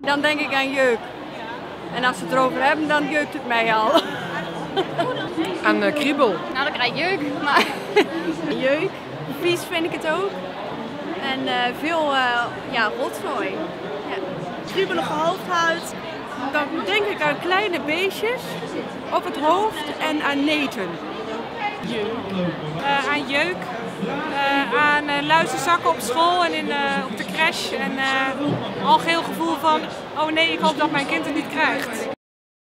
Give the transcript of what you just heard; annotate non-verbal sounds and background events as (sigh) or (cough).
Dan denk ik aan jeuk. En als ze het erover hebben, dan jeukt het mij al. (laughs) Aan uh, kriebel. Nou, dan krijg ik jeuk. Maar... (laughs) jeuk. Vies vind ik het ook. En uh, veel uh, ja, rotzooi. Ja. Kriebelige hoofdhuid. Dan denk ik aan kleine beestjes op het hoofd en aan neten. Uh, aan jeuk, luisterzakken op school en in, op de crash. En al geheel gevoel van, oh nee, ik hoop dat mijn kind het niet krijgt.